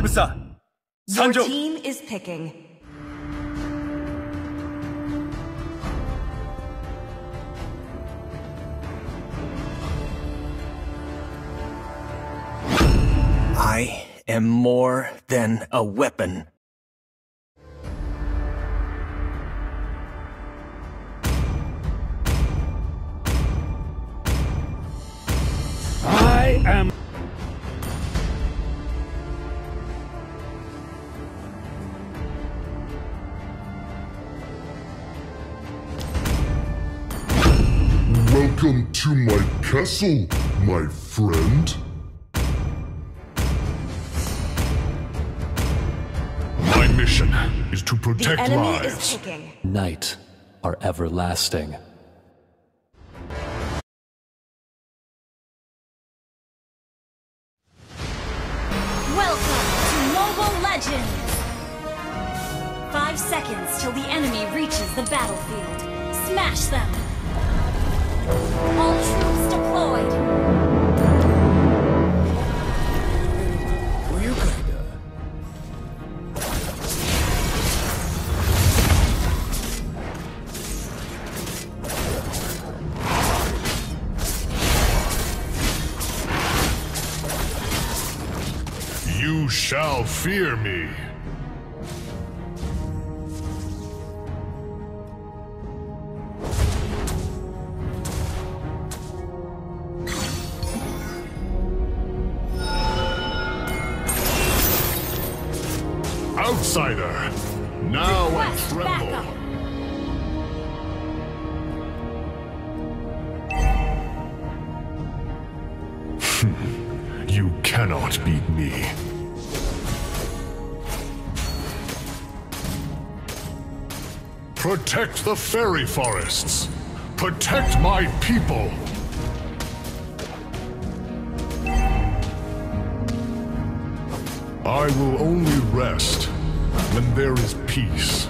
Hayabusa! Sanjo! Your team is picking. I am more than a weapon. Castle, my friend. My mission is to The protect enemy lives. is picking. Night are everlasting. Welcome to Mobile Legends! Five seconds till the enemy reaches the battlefield. Smash them! All troops deployed! You shall fear me. Cannot beat me. Protect the fairy forests. Protect my people. I will only rest when there is peace.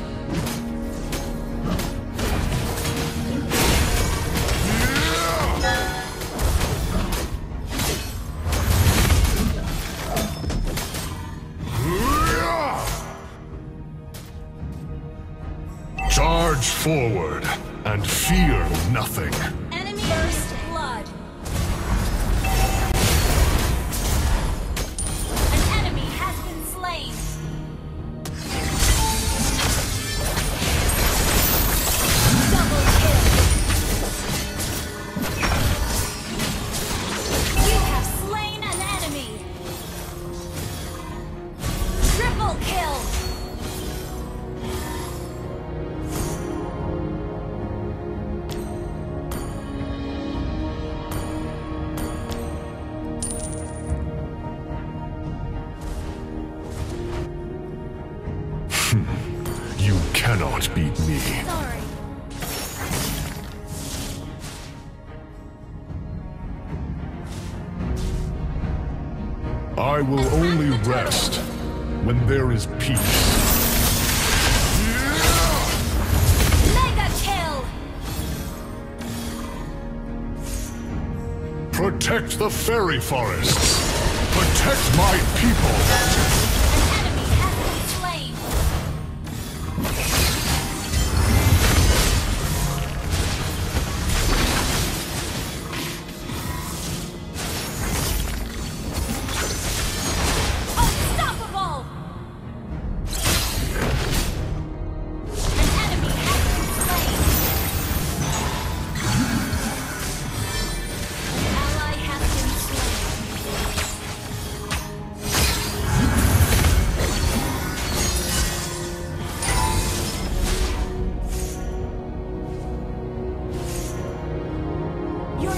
I will only rest when there is peace. Mega kill! Protect the fairy forests. Protect my people.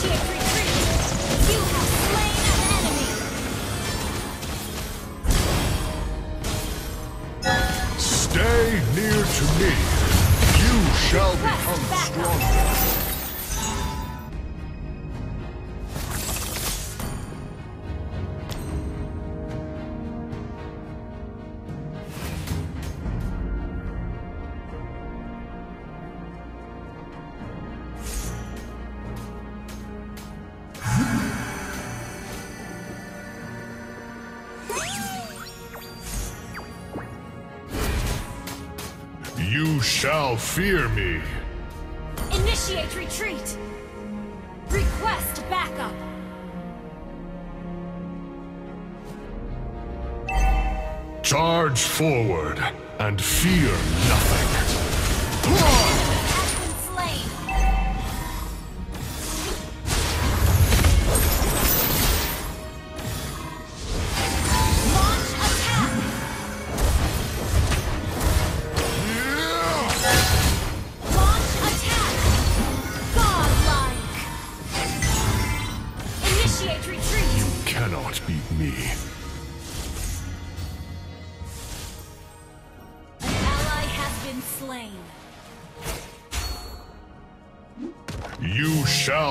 Stay near to me. You shall become stronger. You shall fear me. Initiate retreat. Request backup. Charge forward and fear nothing.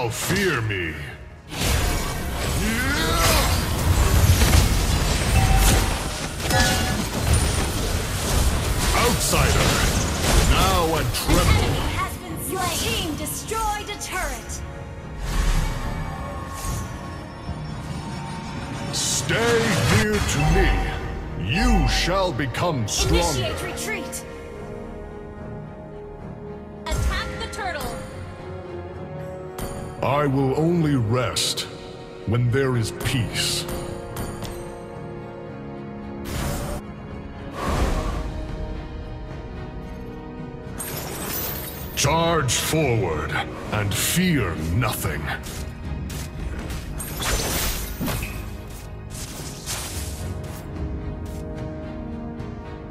Shall fear me. Outsider, now and tremble. Enemy has been slain. Your team destroyed a turret. Stay near to me. You shall become stronger. Initiate retreat. I will only rest when there is peace. Charge forward and fear nothing.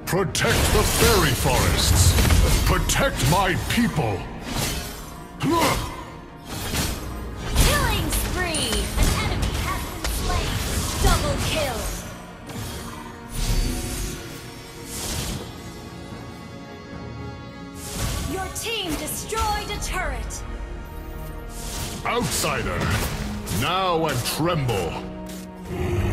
Protect the fairy forests. Protect my people. Outsider, now and tremble.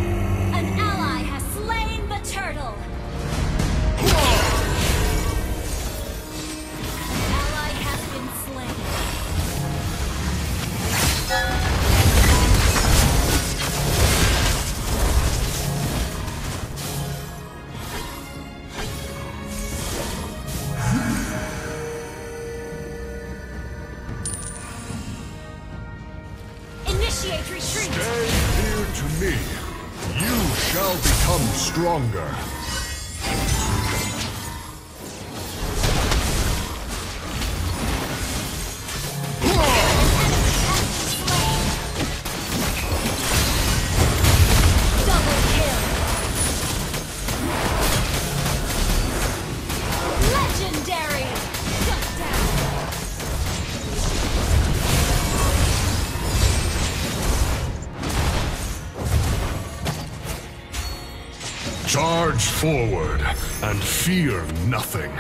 Forward and fear nothing.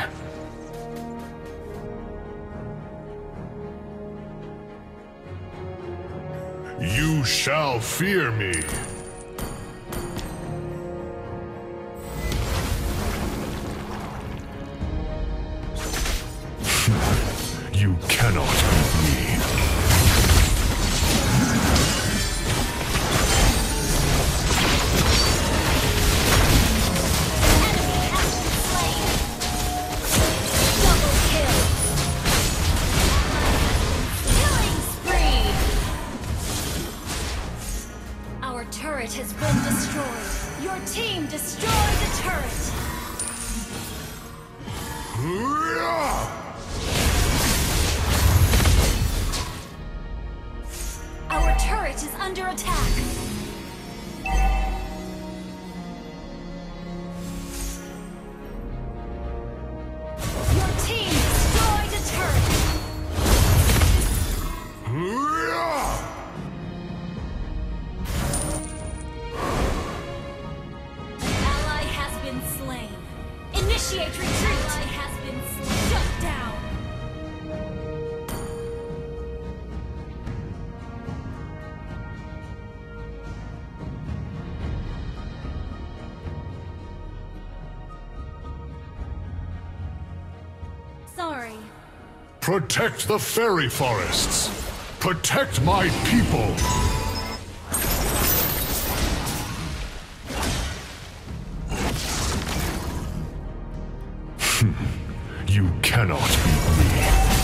You shall fear me. you cannot has been destroyed. Your team destroyed the turret. Our turret is under attack. Initiate retreat! Ally has been shut down! Sorry. Protect the fairy forests! Protect my people! Hm. you cannot beat me.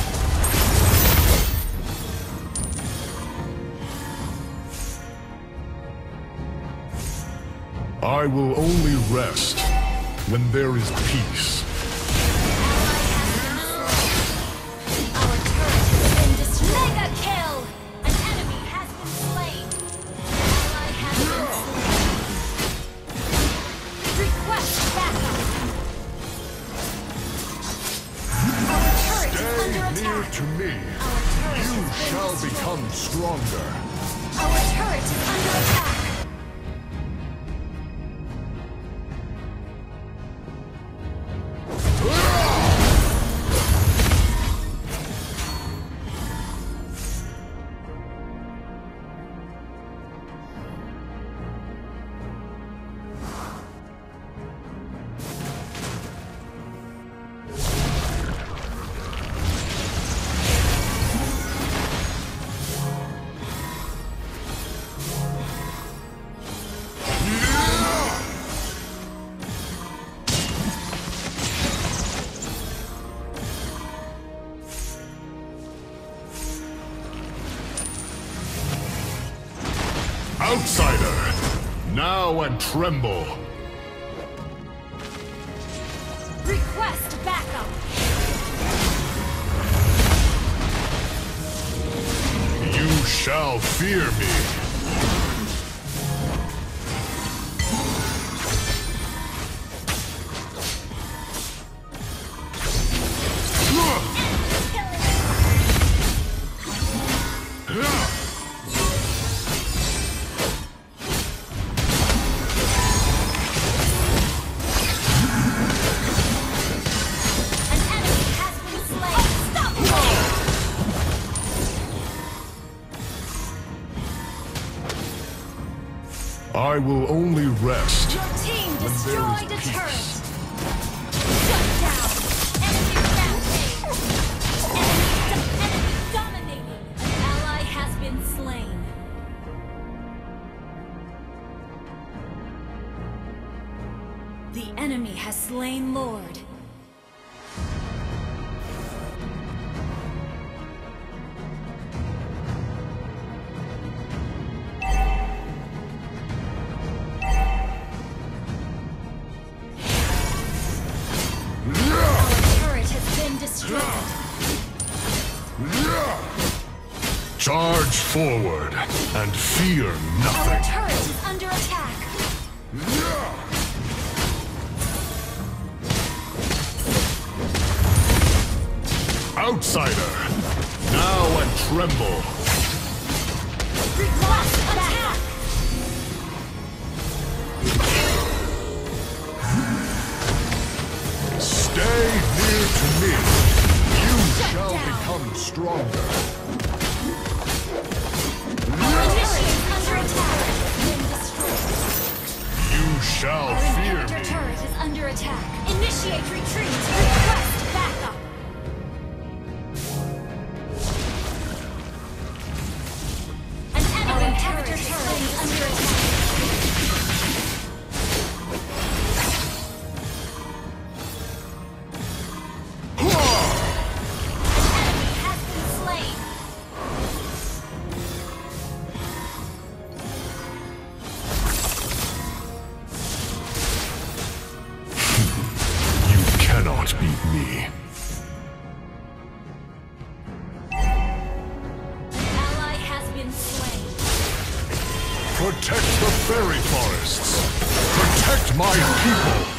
I will only rest when there is peace. To me. Our You shall become stronger. Our turret is under attack. Now and tremble. Request backup. You shall fear me. I will only rest. Your team destroyed a turret. Shut down. Enemy rampage. Enemy, do- enemy dominating. An ally has been slain. The enemy has slain Lord. Forward and fear nothing. Our turret is under attack. Outsider, now and tremble. Request attack. Stay near to me. You shall down. become stronger. Shall fear me. turret is under attack. Initiate retreat. My people.